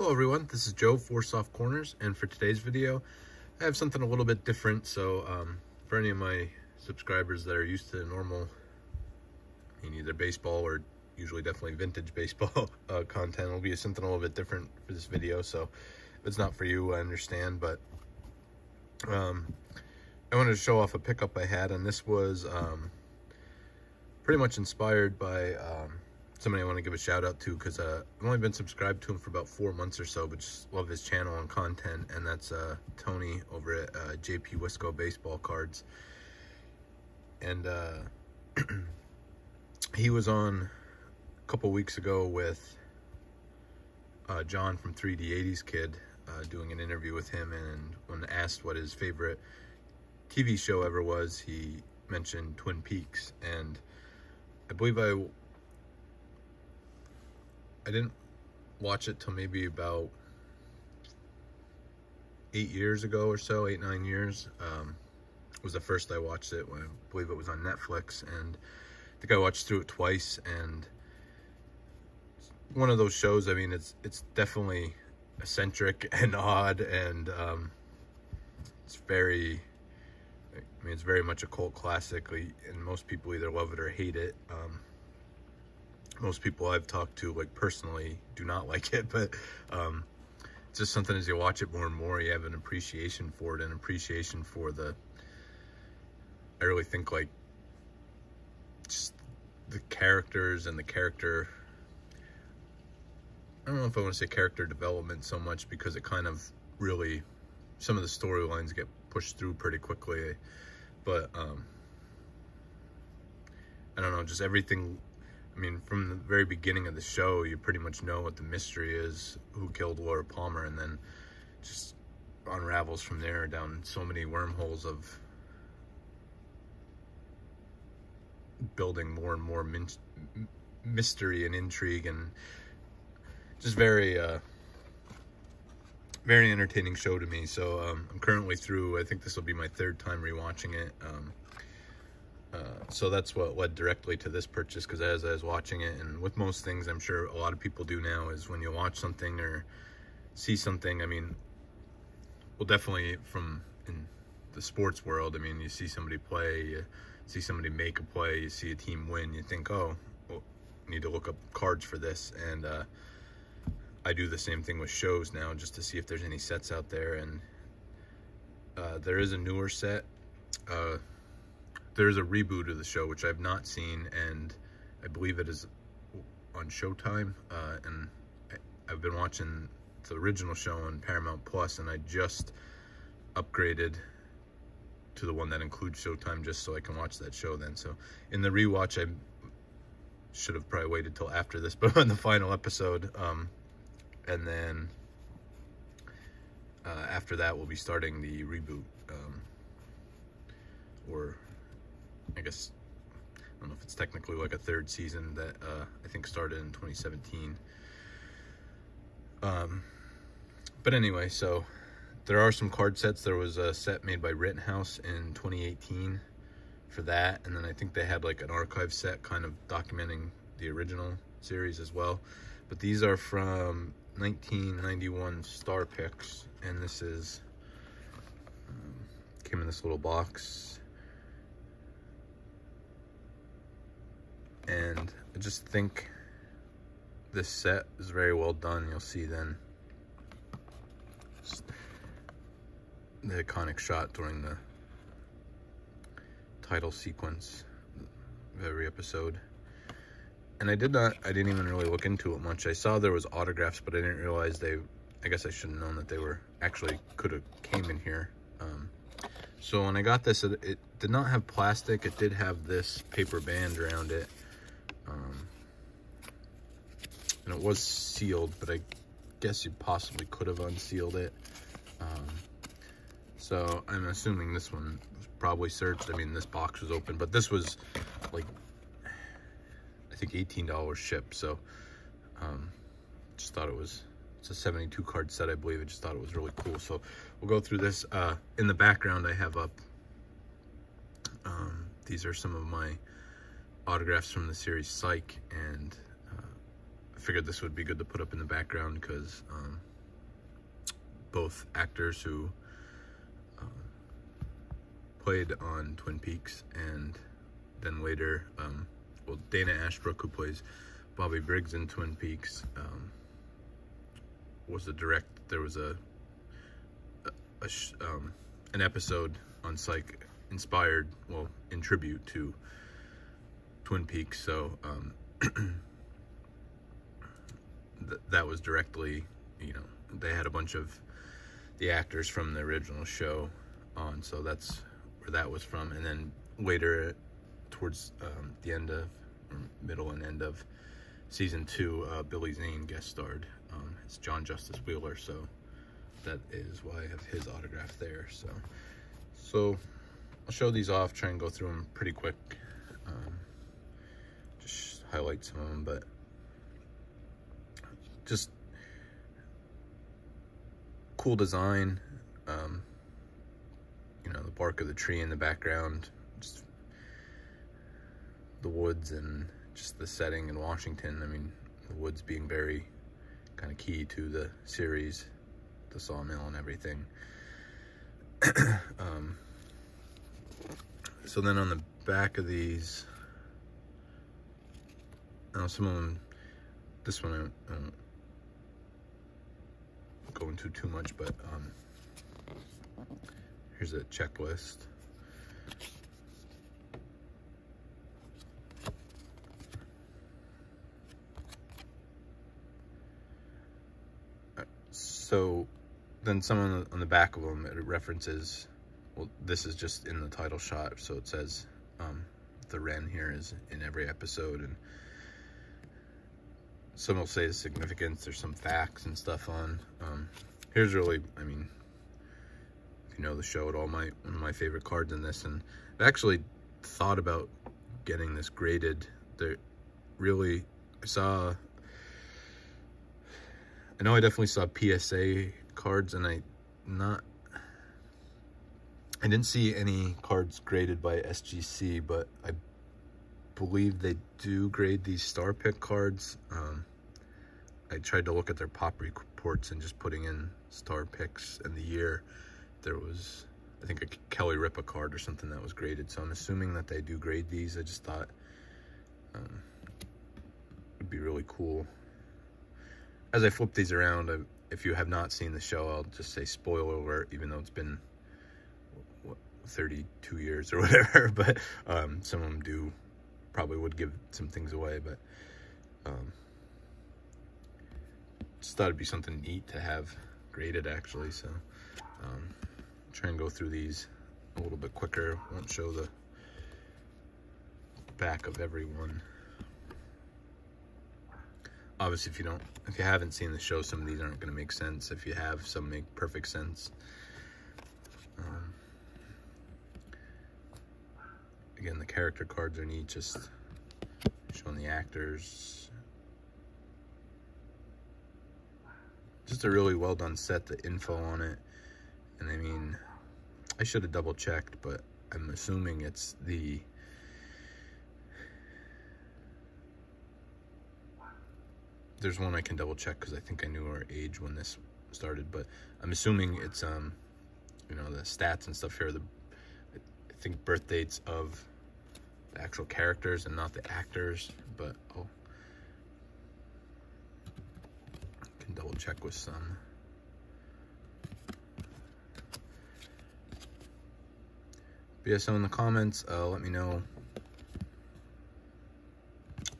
Hello everyone, this is Joe for Soft Corners, and for today's video, I have something a little bit different. So, um, for any of my subscribers that are used to normal, I mean, either baseball or usually definitely vintage baseball uh, content, it'll be something a little bit different for this video. So, if it's not for you, I understand, but um, I wanted to show off a pickup I had, and this was um, pretty much inspired by um, somebody I want to give a shout out to because uh, I've only been subscribed to him for about four months or so, but just love his channel and content. And that's uh, Tony over at uh, JP Wisco Baseball Cards. And uh, he was on a couple weeks ago with uh, John from 3D80s Kid uh, doing an interview with him. And when asked what his favorite TV show ever was, he mentioned Twin Peaks. And I believe I I didn't watch it till maybe about eight years ago or so, eight, nine years. Um, was the first I watched it when I believe it was on Netflix. And I think I watched through it twice. And one of those shows, I mean, it's, it's definitely eccentric and odd. And um, it's very, I mean, it's very much a cult classic. And most people either love it or hate it. Um, most people I've talked to, like personally, do not like it, but um, it's just something as you watch it more and more, you have an appreciation for it, an appreciation for the. I really think like just the characters and the character. I don't know if I want to say character development so much because it kind of really, some of the storylines get pushed through pretty quickly, but um, I don't know, just everything I mean, from the very beginning of the show, you pretty much know what the mystery is, who killed Laura Palmer, and then just unravels from there down so many wormholes of building more and more mystery and intrigue and just very uh, very entertaining show to me. So um, i'm currently through i think this will be my third time rewatching it. Um, uh, so that's what led directly to this purchase because as I was watching it, and with most things, I'm sure a lot of people do now, is when you watch something or see something, I mean, well, definitely from in the sports world, I mean, you see somebody play, you see somebody make a play, you see a team win, you think, oh, well, need to look up cards for this. And uh, I do the same thing with shows now just to see if there's any sets out there. And uh, there is a newer set. There's a reboot of the show which I've not seen, and I believe it is on Showtime. Uh, and I've been watching the original show on Paramount Plus, and I just upgraded to the one that includes Showtime just so I can watch that show then. So in the rewatch, I should have probably waited till after this, but on the final episode, um, and then uh, after that, we'll be starting the reboot, um, or I guess, I don't know if it's technically like a third season that uh, I think started in 2017. Um, but anyway, so there are some card sets. There was a set made by Rittenhouse in 2018 for that. And then I think they had like an archive set kind of documenting the original series as well. But these are from 1991 Star Pics. And this is, um, came in this little box. and I just think this set is very well done. You'll see then the iconic shot during the title sequence of every episode. And I did not, I didn't even really look into it much. I saw there was autographs, but I didn't realize they, I guess I should have known that they were actually could have came in here. Um, so when I got this, it, it did not have plastic. It did have this paper band around it. Um, and it was sealed, but I guess you possibly could have unsealed it. Um, so I'm assuming this one was probably searched. I mean, this box was open, but this was like, I think $18 shipped. So um, just thought it was, it's a 72 card set, I believe. I just thought it was really cool. So we'll go through this. Uh, in the background, I have up, um, these are some of my autographs from the series Psych, and figured this would be good to put up in the background because um, both actors who um, played on Twin Peaks and then later, um, well, Dana Ashbrook, who plays Bobby Briggs in Twin Peaks, um, was the direct. There was a, a, a um, an episode on Psych inspired, well, in tribute to Twin Peaks. So um, th that was directly, you know, they had a bunch of the actors from the original show on, so that's where that was from. And then later, towards um, the end of, middle and end of season two, uh, Billy Zane guest starred. Um, it's John Justice Wheeler, so that is why I have his autograph there. So, so I'll show these off, try and go through them pretty quick. Um, just highlight some of them, but just cool design. Um, you know, the bark of the tree in the background, just the woods and just the setting in Washington. I mean, the woods being very kind of key to the series, the sawmill and everything. um, so then on the back of these, now some of them, this one I, don't go into too much, but um, here's a checklist. So then someone on the, back of them, it references, well, this is just in the title shot. So it says um, the Wren here is in every episode. And some will say the significance. There's some facts and stuff on. Um, here's really, I mean, if you know the show at all, my one of my favorite cards in this. And I've actually thought about getting this graded. There really, I saw I know I definitely saw PSA cards and I not I didn't see any cards graded by SGC, but I believe they do grade these Star Pic cards. Um, I tried to look at their pop reports and just putting in Star Pics and the year. There was, I think, a Kelly Ripa card or something that was graded. So I'm assuming that they do grade these. I just thought um, would be really cool as I flip these around, I, if you have not seen the show, I'll just say spoiler alert, even though it's been what, 32 years or whatever. But um, some of them do probably would give some things away. But um, just thought it'd be something neat to have graded actually. So um, try and go through these a little bit quicker. Won't show the back of every one obviously if you don't if you haven't seen the show some of these aren't going to make sense if you have some make perfect sense um, again the character cards are neat just showing the actors just a really well done set the info on it and I mean I should have double checked but I'm assuming it's the there's one I can double check because I think I knew our age when this started, but I'm assuming it's um, you know, the stats and stuff here. The I think birth dates of the actual characters and not the actors, but I'll can double check with some. But yeah, in the comments, uh, let me know.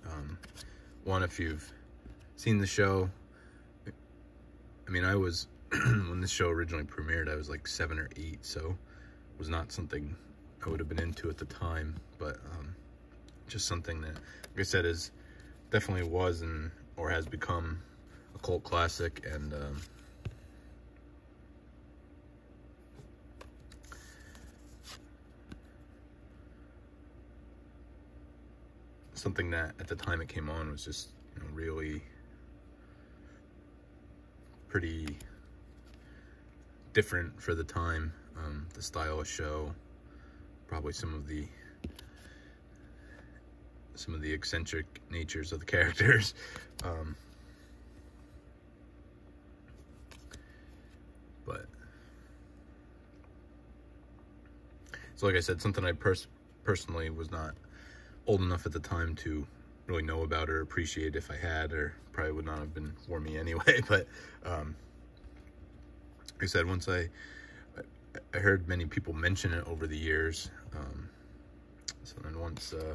Um, one, if you've seen the show. I mean, I was, when this show originally premiered, I was like seven or eight, so was not something I would have been into at the time, but um, just something that, like I said, is definitely was and or has become cult classic and um, something that at the time it came on was just you know, really pretty different for the time. Um, the style of show, probably some of the some of the eccentric natures of the characters. Um, So, like I said, something I pers- personally was not old enough at the time to really know about or appreciate if I had, or probably would not have been for me anyway. But um, like I said, once I I heard many people mention it over the years. Um, so then once uh,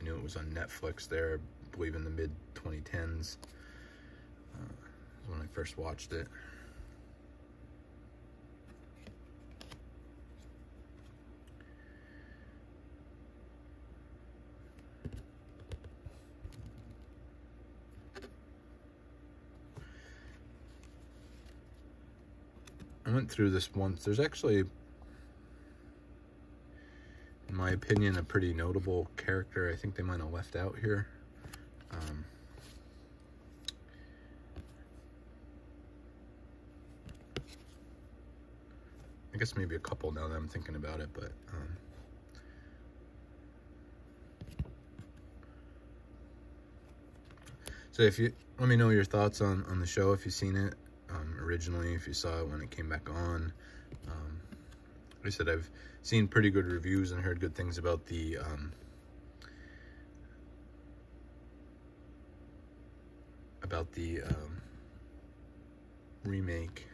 I knew it was on Netflix there, I believe in the mid 2010s, uh, when I first watched it. I went through this once. There's actually, in my opinion, a pretty notable character I think they might have left out here. Um, I guess maybe a couple now that I'm thinking about it, but um, so if you let me know your thoughts on on the show if you've seen it originally, if you saw it when it came back on. Um, like I said, I've seen pretty good reviews and heard good things about the um, about the um, remake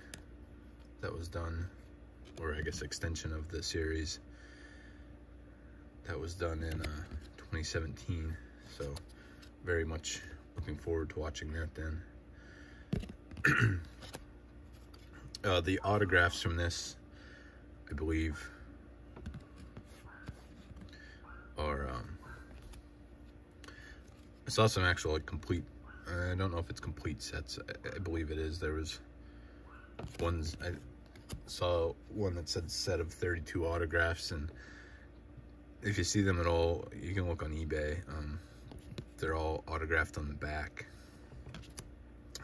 that was done, or I guess extension of the series that was done in uh, 2017. So very much looking forward to watching that then. uh, the autographs from this, I believe, are. Um, I saw some actual like complete. I don't know if it's complete sets. I, I believe it is. There was ones I saw one that said set of 32 autographs, and if you see them at all, you can look on eBay. Um, they're all autographed on the back,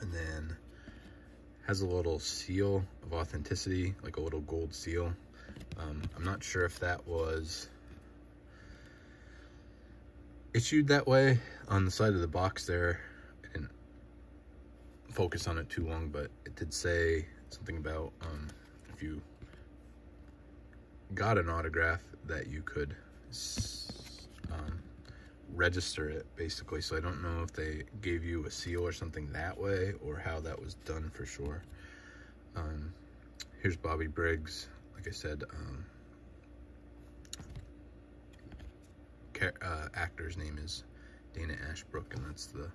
and then has a little seal of authenticity, like a little gold seal. Um, I'm not sure if that was issued that way on the side of the box there. I didn't focus on it too long, but it did say something about um, if you got an autograph that you could um, register it basically. So I don't know if they gave you a seal or something that way or how that was done for sure. Um, here's Bobby Briggs. Like I said, um, uh, actor's name is Dana Ashbrook, and that's the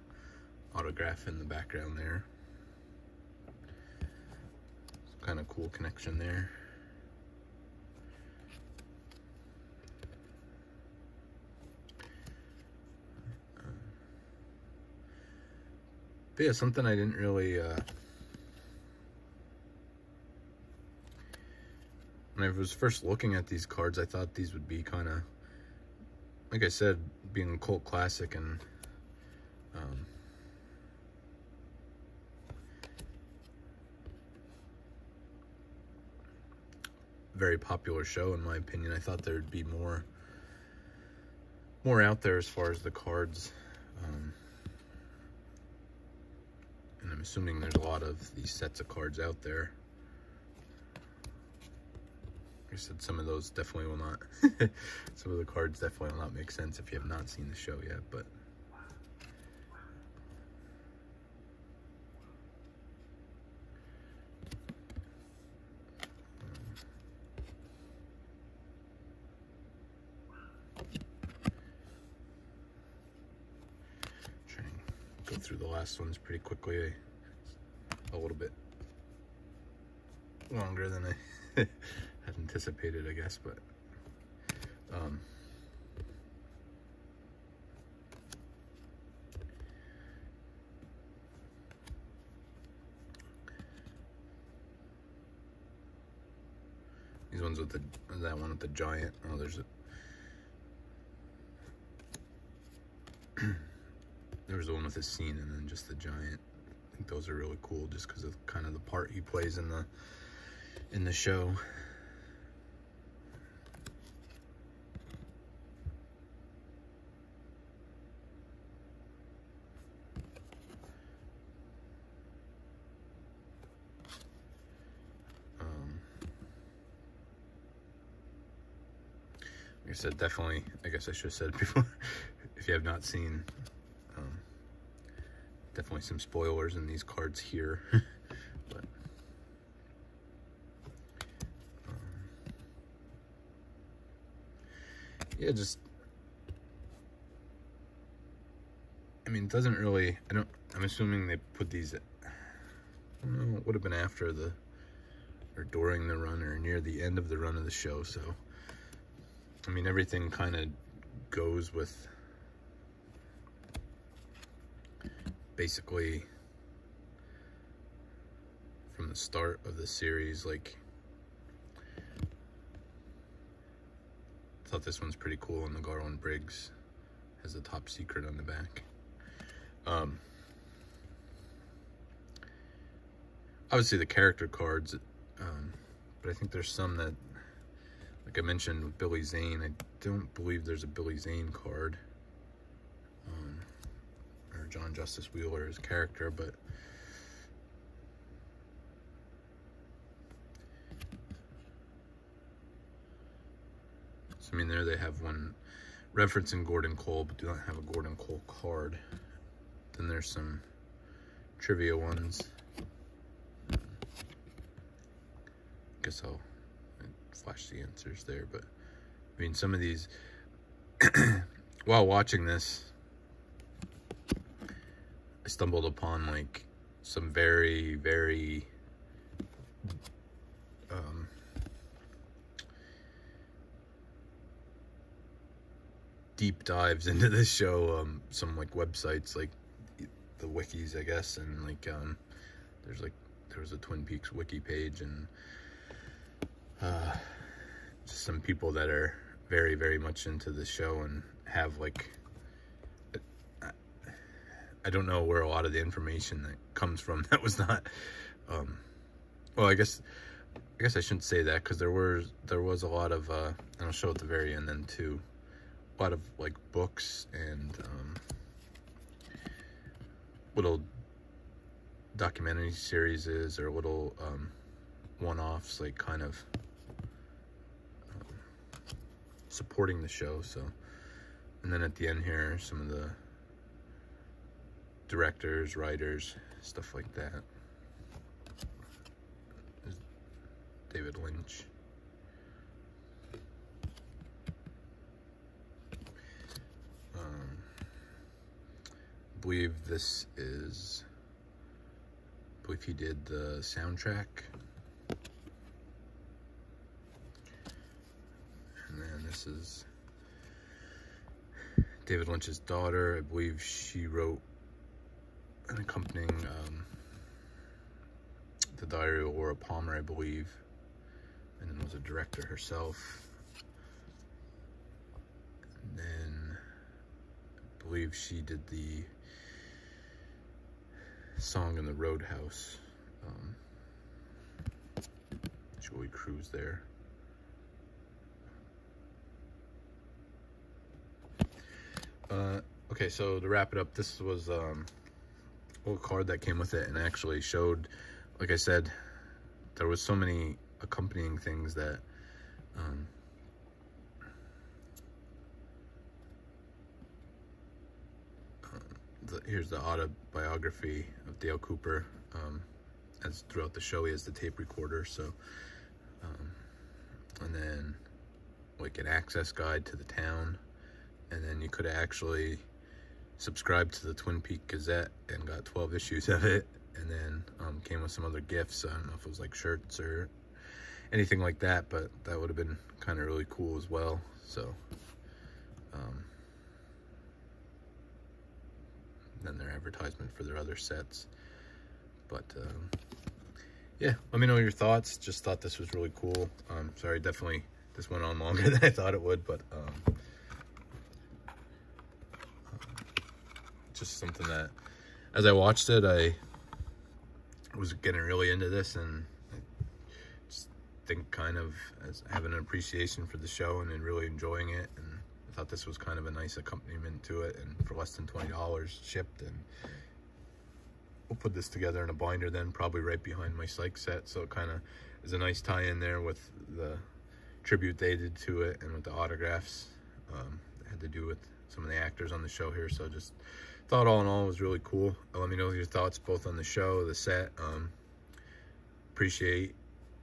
autograph in the background there. Kind of cool connection there. But yeah, something I didn't really, uh, when I was first looking at these cards, I thought these would be kind of, like I said, being a cult classic and, um, very popular show in my opinion. I thought there'd be more, more out there as far as the cards. Um, and I'm assuming there's a lot of these sets of cards out there. Like I said, some of those definitely will not, some of the cards definitely will not make sense if you have not seen the show yet, but. go through the last ones pretty quickly. A little bit longer than I had anticipated, I guess, but um, these ones with the that one with the giant. Oh, there's a there was the one with his scene and then just the giant. I think those are really cool just because of kind of the part he plays in the in the show. like I said, definitely, I guess I should have said before, if you have not seen, um, definitely some spoilers in these cards here, but, um, yeah, just, I mean, it doesn't really, I don't, I'm assuming they put these, I don't know, it would have been after the, or during the run or near the end of the run of the show, so, I mean, everything kind of goes with basically from the start of the series, like, thought this one's pretty cool, and the Garland Briggs has a top secret on the back. Um, obviously, the character cards, um, but I think there's some that like I mentioned Billy Zane, I don't believe there's a Billy Zane card. John Justice Wheeler's character, but so I mean there they have one referencing Gordon Cole, but do not have a Gordon Cole card. Then there's some trivia ones. Guess I'll flash the answers there, but I mean, some of these, while watching this, I stumbled upon like some very, very, um, deep dives into this show. Um, some like websites, like the wikis, I guess, and like, um, there's like, there was a Twin Peaks wiki page and, uh, just some people that are very, very much into the show and have like, I don't know where a lot of the information that comes from that was not, um, well, I guess, I guess I shouldn't say that because there were, there was a lot of, uh, and I'll show at the very end then too, a lot of like books and, um, little documentary series is or little, um, one-offs like kind of supporting the show. So, and then at the end here, some of the directors, writers, stuff like that. David Lynch. Um, I believe this is, I believe he did the soundtrack And then This is David Lynch's daughter. I believe she wrote an accompanying um, The Diary of Laura Palmer, I believe, and then was a director herself. And then I believe she did the song in the Roadhouse. Um, Julee Cruise there. Uh, okay, so to wrap it up, this was um, little card that came with it and actually showed, like I said, there was so many accompanying things that um, the, here's the autobiography of Dale Cooper. Um, as throughout the show, he has the tape recorder. So, um, and then like an access guide to the town and then you could actually subscribe to the Twin Peak Gazette and got 12 issues of it and then um, came with some other gifts. I don't know if it was like shirts or anything like that, but that would have been kind of really cool as well. So, um, then their advertisement for their other sets. But, um, yeah, let me know your thoughts. Just thought this was really cool. Um, sorry, definitely this went on longer than I thought it would, but um, just something that, as I watched it, I was getting really into this and I just think kind of as having an appreciation for the show and really enjoying it. And I thought this was kind of a nice accompaniment to it and for less than $20 shipped. And we'll put this together in a binder then probably right behind my psych set. So it kind of is a nice tie in there with the tribute they did to it and with the autographs um, had to do with some of the actors on the show here. So just thought all in all was really cool. Let me know your thoughts both on the show, the set. Um, appreciate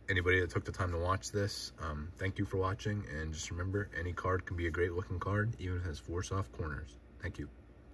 anybody that took the time to watch this. Um, thank you for watching, and just remember, any card can be a great looking card, even if it has four soft corners. Thank you.